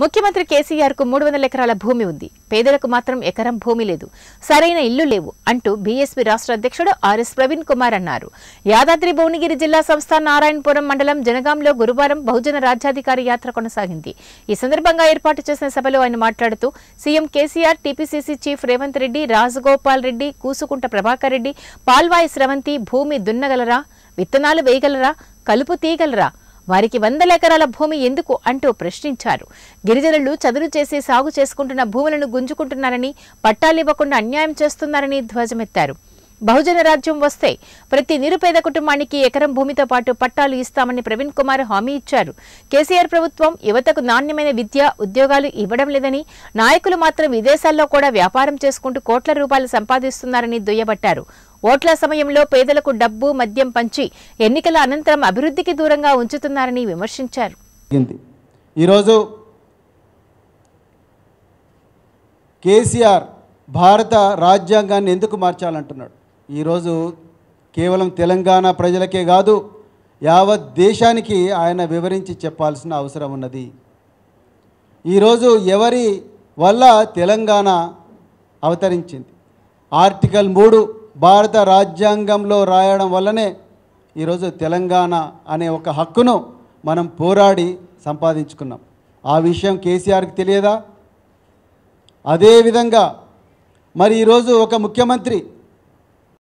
ముఖ్యమంత్రి కేసీఆర్కు మూడు వందల ఎకరాల భూమి ఉంది. పేదలకు మాత్రం ఎకరం భూమి లేదు. సరైన ఇల్లు లేవు అంటూ బీఎస్పీ రాష్ట్ర అధ్యక్షుడు ఆర్ఎస్ ప్రవీణ్ కుమార్ అన్నారు. యాదాద్రి భువనగిరి జిల్లా సంస్థ నారాయణపురం మండలం జనగాంలో గురువారం బహుజన రాజ్యాధికారి యాత్ర కొనసాగింది. ఈ సందర్భంగా ఏర్పాటు చేసిన సభలో ఆయన మాట్లాడుతూ CM KCR TPCC chief Revanth Reddy Rajagopal Reddy Kusukuntla Prabhakar Reddy Palvai Sravanthi భూమి దున్నగలరా? విత్తనాలు వేయగలరా? కలుపు తీయగలరా? వారికి వందల ఎకరాల భూమి ఎందుకు అంటూ ప్రశ్నించారు. గిరిజనులు చదును చేసి సాగు చేసుకుంటున్న భూములను గుంజుకుంటున్నారని పట్టాలివ్వకుండా అన్యాయం చేస్తున్నారని ధ్వజమెత్తారు. బహుజన రాజ్యం వస్తే ప్రతి నిరుపేద కుటుంబానికి ఎకరం భూమితో పాటు పట్టాలు ఇస్తామని ప్రవీణ్ కుమార్ హామీ ఇచ్చారు. కేసీఆర్ ప్రభుత్వం యువతకు నాణ్యమైన విద్య ఉద్యోగాలు ఇవ్వడం లేదని నాయకులు మాత్రం విదేశాల్లో కూడా వ్యాపారం చేసుకుంటూ కోట్ల రూపాయలు సంపాదిస్తున్నారని దుయ్యబట్టారు. ఓట్ల సమయంలో పేదలకు డబ్బు మద్యం పంచి ఎన్నికల అనంతరం అభివృద్ధికి దూరంగా ఉంచుతున్నారని విమర్శించారు. ఈరోజు కేసీఆర్ భారత రాజ్యాంగాన్ని ఎందుకు మార్చాలంటున్నాడు? ఈరోజు కేవలం తెలంగాణ ప్రజలకే కాదు యావత్ దేశానికి ఆయన వివరించి చెప్పాల్సిన అవసరం ఉన్నది. ఈరోజు ఎవరి వల్ల తెలంగాణ అవతరించింది? ఆర్టికల్ మూడు భారత రాజ్యాంగంలో రాయడం వల్లనే ఈరోజు తెలంగాణ అనే ఒక హక్కును మనం పోరాడి సంపాదించుకున్నాం. ఆ విషయం కేసీఆర్కి తెలియదా? అదేవిధంగా మరి ఈరోజు ఒక ముఖ్యమంత్రి